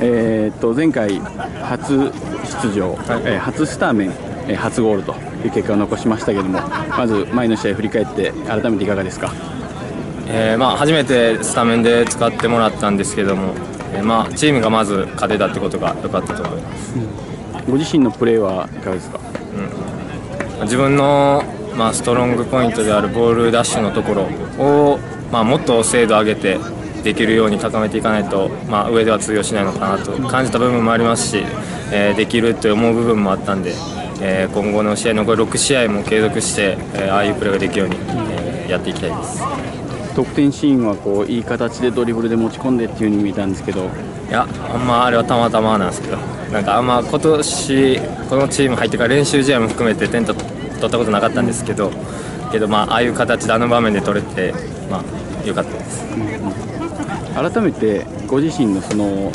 えー、と前回初出場、えー初スターメン、えー初ゴールという結果を残しましたけどもまず前の試合振り返って改めていかがですか？えーまあ、初めてスタメンで使ってもらったんですけども、えーまあ、チームがまず勝てたってことが良かったと思います。ご自身のプレーはいかがですか？自分の、まあ、ストロングポイントであるボールダッシュのところを、まあ、もっと精度上げてできるように高めていかないと、まあ、上では通用しないのかなと感じた部分もありますし、えーできると思う部分もあったんで、えー今後の試合残り6試合も継続して、えーああいうプレーができるように、えーやっていきたいです。得点シーンはこういい形でドリブルで持ち込んでっていう風に見えたんですけどいや、あんまあれはたまたまなんですけど、なんかあんま今年、このチーム入ってから練習試合も含めて点と取ったことなかったんですけど、けどまあ、ああいう形であの場面で取れて、まあ、よかったです。改めてご自身のその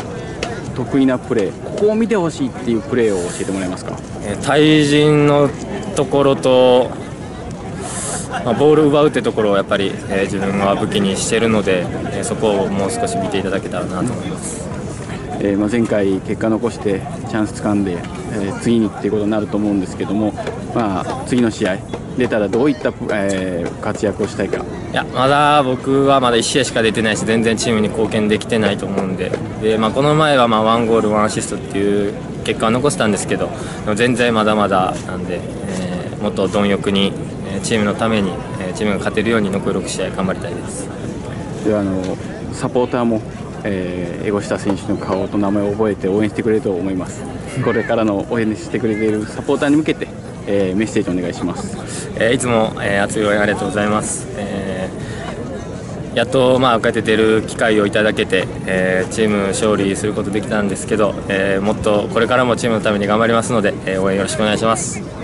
得意なプレーここを見てほしいっていうプレーを教えてもらえますか？えー対人のところと、まあ、ボールを奪うってところをやっぱり、えー自分は武器にしているので、えーそこをもう少し見ていただけたらなと思います。えーまあ、前回結果残してチャンス掴んで、えー次にっていうことになると思うんですけども、まあ、次の試合出たらどういった、えー活躍をしたいか。いやまだ僕はまだ1試合しか出てないし全然チームに貢献できてないと思うんで。で、まあ、この前はまあ1ゴール1アシストっていう結果は残せたんですけど全然まだまだなんで、えーもっと貪欲にえーチームのためにえーチームが勝てるように残り6試合頑張りたいです。ではあのサポーターも、えー、エゴシタ選手の顔と名前を覚えて応援してくれると思います。これからの応援してくれているサポーターに向けて、えーメッセージお願いしますえーいつも、えー熱い応援ありがとうございます。えーやっと、まあ、こうやって出る機会をいただけて、えーチーム勝利することできたんですけど、えーもっとこれからもチームのために頑張りますので、えー応援よろしくお願いします。